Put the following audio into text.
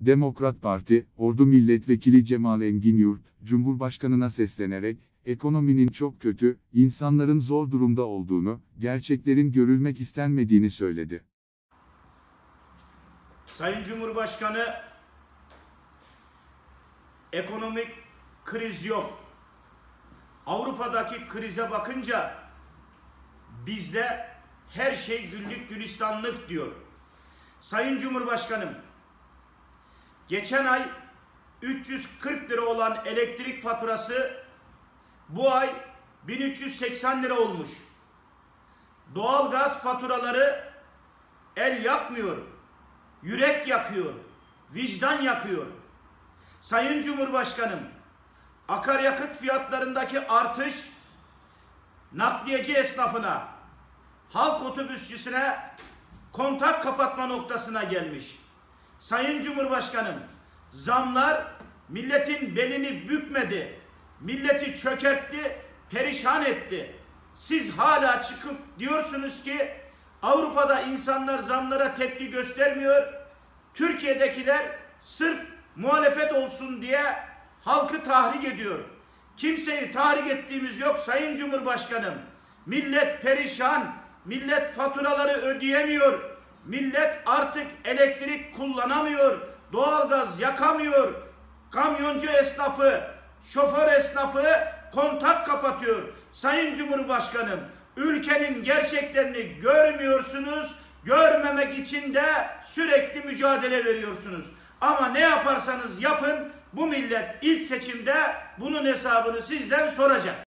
Demokrat Parti, Ordu Milletvekili Cemal Engin Yurt, Cumhurbaşkanına seslenerek, ekonominin çok kötü, insanların zor durumda olduğunu, gerçeklerin görülmek istenmediğini söyledi. Sayın Cumhurbaşkanı ekonomik kriz yok. Avrupa'daki krize bakınca bizde her şey güllük gülistanlık diyor. Sayın Cumhurbaşkanım geçen ay 340 lira olan elektrik faturası bu ay 1380 lira olmuş. Doğalgaz faturaları el yakmıyor yürek yakıyor, vicdan yakıyor. Sayın Cumhurbaşkanım, akaryakıt fiyatlarındaki artış nakliyeci esnafına, halk otobüsçüsüne kontak kapatma noktasına gelmiş. Sayın Cumhurbaşkanım, zamlar milletin belini bükmedi, milleti çökertti, perişan etti. Siz hala çıkıp diyorsunuz ki Avrupa'da insanlar zamlara tepki göstermiyor. Türkiye'dekiler sırf muhalefet olsun diye halkı tahrik ediyor. Kimseyi tahrik ettiğimiz yok Sayın Cumhurbaşkanım. Millet perişan, millet faturaları ödeyemiyor. Millet artık elektrik kullanamıyor, doğalgaz yakamıyor. Kamyoncu esnafı, şoför esnafı kontak kapatıyor. Sayın Cumhurbaşkanım, ülkenin gerçeklerini görmüyorsunuz. Görmemek için de sürekli mücadele veriyorsunuz. Ama ne yaparsanız yapın bu millet ilk seçimde bunun hesabını sizden soracak.